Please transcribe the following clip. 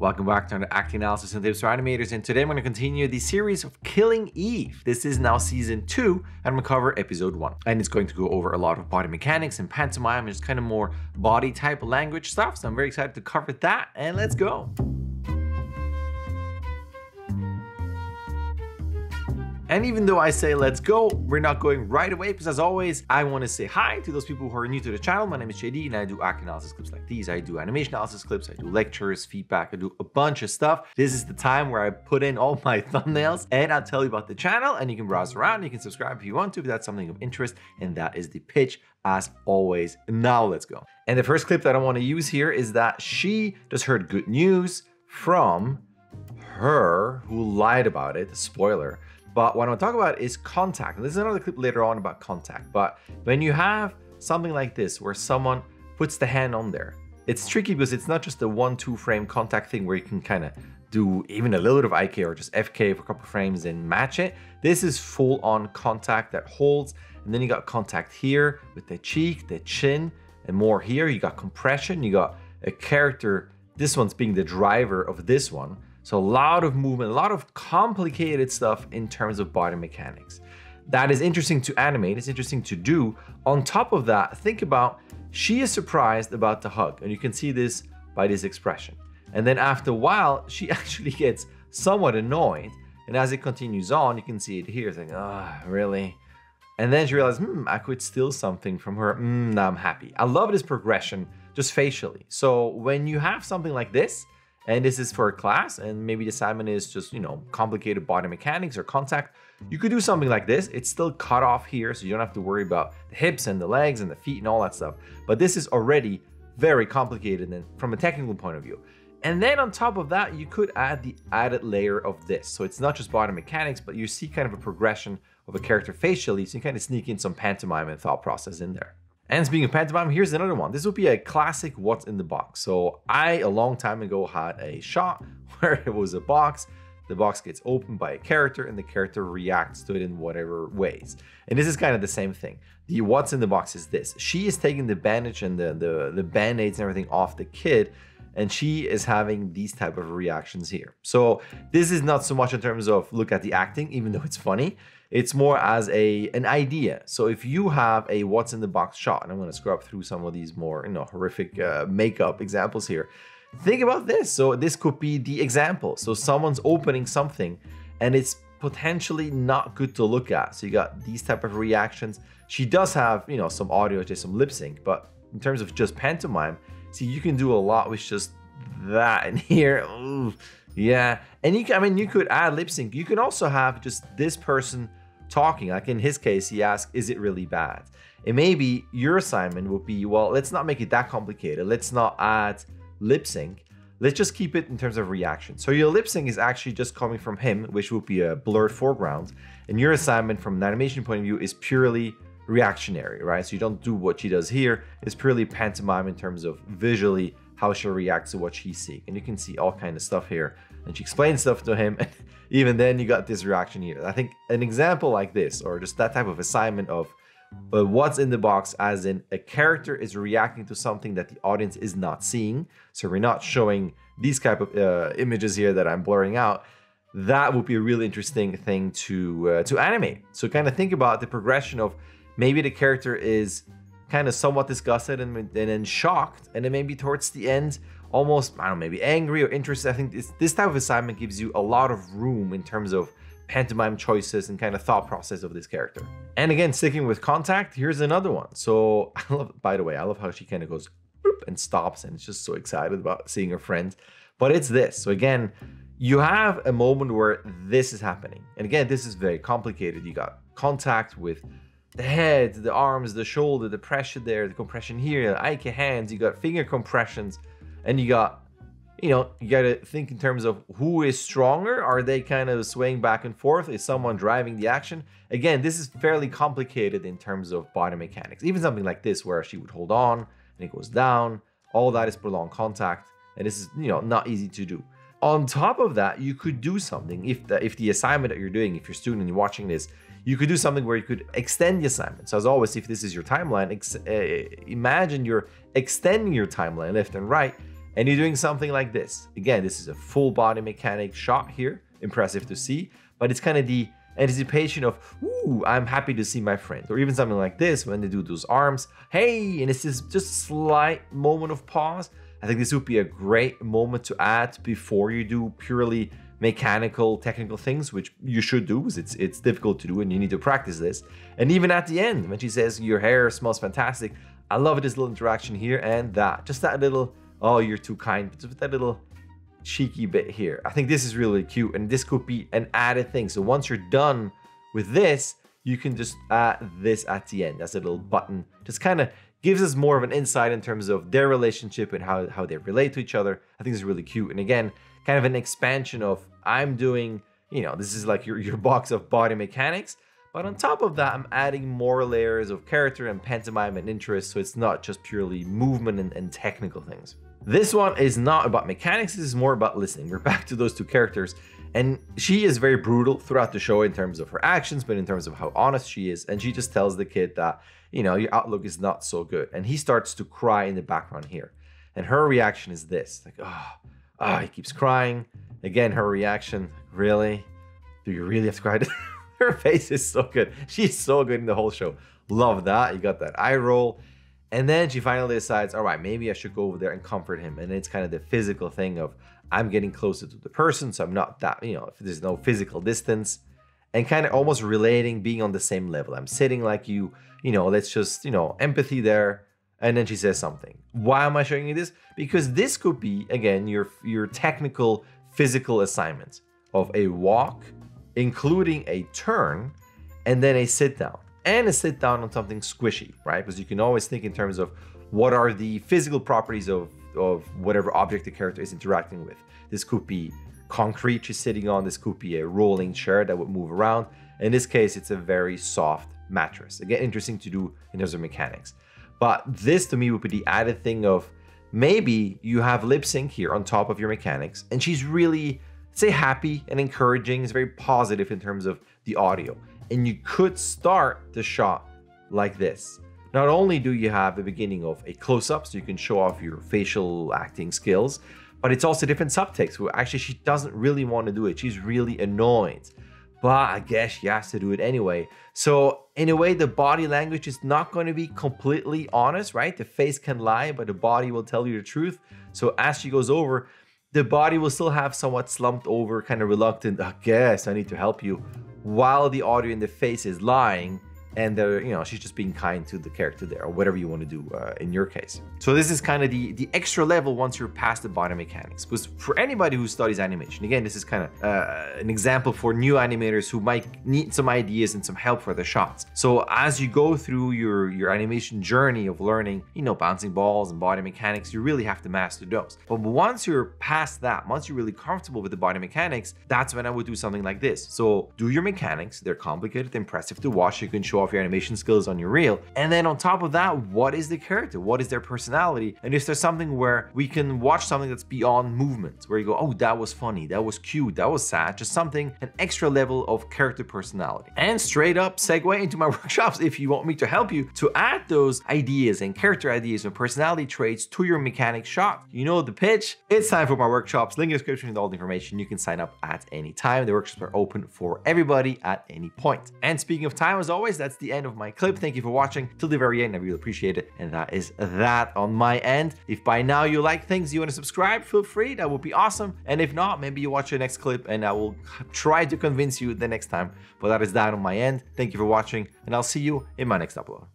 Welcome back to another acting analysis and tips for animators, and today I'm going to continue the series of Killing Eve. This is now season two, and to cover episode one. And it's going to go over a lot of body mechanics and pantomime, and just kind of more body type language stuff. So I'm very excited to cover that, and let's go. And even though I say let's go, we're not going right away because as always, I want to say hi to those people who are new to the channel. My name is JD and I do act analysis clips like these. I do animation analysis clips, I do lectures, feedback, I do a bunch of stuff. This is the time where I put in all my thumbnails and I'll tell you about the channel and you can browse around. You can subscribe if you want to, if that's something of interest. And that is the pitch as always. Now let's go. And the first clip that I want to use here is that she just heard good news from her who lied about it. Spoiler but what I want to talk about is contact. And this is another clip later on about contact. But when you have something like this where someone puts the hand on there, it's tricky because it's not just a one, two frame contact thing where you can kind of do even a little bit of IK or just FK for a couple frames and match it. This is full on contact that holds. And then you got contact here with the cheek, the chin, and more here. You got compression, you got a character. This one's being the driver of this one. So a lot of movement, a lot of complicated stuff in terms of body mechanics. That is interesting to animate, it's interesting to do. On top of that, think about she is surprised about the hug, and you can see this by this expression. And then after a while, she actually gets somewhat annoyed. And as it continues on, you can see it here, saying, ah, oh, really? And then she realizes, hmm, I could steal something from her. Hmm, now I'm happy. I love this progression just facially. So when you have something like this, and this is for a class and maybe the assignment is just you know complicated body mechanics or contact. You could do something like this. It's still cut off here so you don't have to worry about the hips and the legs and the feet and all that stuff. But this is already very complicated and from a technical point of view. And then on top of that you could add the added layer of this. So it's not just body mechanics but you see kind of a progression of a character facially so you kind of sneak in some pantomime and thought process in there and speaking of pantomime, here's another one. This would be a classic what's in the box. So I, a long time ago, had a shot where it was a box. The box gets opened by a character and the character reacts to it in whatever ways. And this is kind of the same thing. The what's in the box is this. She is taking the bandage and the, the, the band-aids and everything off the kid and she is having these type of reactions here. So this is not so much in terms of look at the acting, even though it's funny. It's more as a an idea. So if you have a what's in the box shot, and I'm going to scrub through some of these more you know horrific uh, makeup examples here. Think about this. So this could be the example. So someone's opening something, and it's potentially not good to look at. So you got these type of reactions. She does have you know some audio, just some lip sync, but in terms of just pantomime, see you can do a lot with just that in here. Ooh, yeah, and you can, I mean you could add lip sync. You can also have just this person talking. Like in his case, he asked, Is it really bad? And maybe your assignment would be, Well, let's not make it that complicated. Let's not add lip sync. Let's just keep it in terms of reaction. So your lip sync is actually just coming from him, which would be a blurred foreground. And your assignment from an animation point of view is purely reactionary, right? So you don't do what she does here. It's purely pantomime in terms of visually how she reacts to what she's seeing. And you can see all kind of stuff here. And she explains stuff to him. And even then you got this reaction here. I think an example like this, or just that type of assignment of uh, what's in the box, as in a character is reacting to something that the audience is not seeing. So we're not showing these type of uh, images here that I'm blurring out. That would be a really interesting thing to uh, to animate. So kind of think about the progression of maybe the character is kind of somewhat disgusted and, and then shocked, and then maybe towards the end almost, I don't know, maybe angry or interested. I think this, this type of assignment gives you a lot of room in terms of pantomime choices and kind of thought process of this character. And again, sticking with contact, here's another one. So I love, by the way, I love how she kind of goes and stops and it's just so excited about seeing her friend. But it's this. So again, you have a moment where this is happening. And again, this is very complicated. You got contact with the head, the arms, the shoulder, the pressure there, the compression here, the Ike hands, you got finger compressions and you got you know you got to think in terms of who is stronger. Are they kind of swaying back and forth? Is someone driving the action? Again this is fairly complicated in terms of body mechanics. Even something like this where she would hold on and it goes down all that is prolonged contact and this is you know not easy to do. On top of that you could do something if the if the assignment that you're doing if you're a student and you're watching this you could do something where you could extend the assignment so as always if this is your timeline uh, imagine you're extending your timeline left and right and you're doing something like this. Again, this is a full body mechanic shot here, impressive to see, but it's kind of the anticipation of, ooh, I'm happy to see my friend. Or even something like this when they do those arms, hey, and it's this just slight moment of pause. I think this would be a great moment to add before you do purely mechanical, technical things, which you should do because it's it's difficult to do and you need to practice this. And even at the end, when she says your hair smells fantastic, I love this little interaction here and that. Just that little, oh, you're too kind, but that little cheeky bit here. I think this is really cute and this could be an added thing. So once you're done with this, you can just add this at the end as a little button. Just kind of gives us more of an insight in terms of their relationship and how, how they relate to each other. I think it's really cute. And again, kind of an expansion of I'm doing, you know, this is like your, your box of body mechanics. But on top of that, I'm adding more layers of character and pantomime and interest. So it's not just purely movement and, and technical things. This one is not about mechanics, this is more about listening. We're back to those two characters, and she is very brutal throughout the show in terms of her actions, but in terms of how honest she is. And she just tells the kid that, you know, your outlook is not so good. And he starts to cry in the background here. And her reaction is this like, oh, oh he keeps crying. Again, her reaction, really? Do you really have to cry? her face is so good. She's so good in the whole show. Love that. You got that eye roll. And then she finally decides, all right, maybe I should go over there and comfort him. And it's kind of the physical thing of I'm getting closer to the person, so I'm not that, you know, if there's no physical distance and kind of almost relating, being on the same level. I'm sitting like you, you know, let's just, you know, empathy there. And then she says something. Why am I showing you this? Because this could be, again, your your technical physical assignment of a walk, including a turn, and then a sit down and a sit down on something squishy, right? Because you can always think in terms of what are the physical properties of, of whatever object the character is interacting with. This could be concrete she's sitting on, this could be a rolling chair that would move around. In this case, it's a very soft mattress. Again, interesting to do in terms of mechanics. But this to me would be the added thing of maybe you have lip sync here on top of your mechanics, and she's really, say, happy and encouraging, is very positive in terms of the audio and you could start the shot like this. Not only do you have the beginning of a close-up so you can show off your facial acting skills, but it's also different subtext where actually she doesn't really want to do it. She's really annoyed, but I guess she has to do it anyway. So in a way, the body language is not going to be completely honest, right? The face can lie, but the body will tell you the truth. So as she goes over, the body will still have somewhat slumped over, kind of reluctant, I guess I need to help you, while the audio in the face is lying and they're you know she's just being kind to the character there or whatever you want to do uh, in your case. So this is kind of the the extra level once you're past the body mechanics. Because for anybody who studies animation again this is kind of uh, an example for new animators who might need some ideas and some help for the shots. So as you go through your your animation journey of learning you know bouncing balls and body mechanics you really have to master those. But once you're past that once you're really comfortable with the body mechanics that's when i would do something like this. So do your mechanics. They're complicated impressive to watch. You can show off your animation skills on your reel. And then on top of that, what is the character? What is their personality? And is there something where we can watch something that's beyond movement, where you go, oh, that was funny, that was cute, that was sad, just something, an extra level of character personality. And straight up segue into my workshops if you want me to help you to add those ideas and character ideas and personality traits to your mechanic shot. You know the pitch. It's time for my workshops. Link in the description with all the information. You can sign up at any time. The workshops are open for everybody at any point. And speaking of time, as always, that's the end of my clip. Thank you for watching till the very end. I really appreciate it. And that is that on my end. If by now you like things, you want to subscribe, feel free. That would be awesome. And if not, maybe you watch the next clip and I will try to convince you the next time. But that is that on my end. Thank you for watching and I'll see you in my next upload.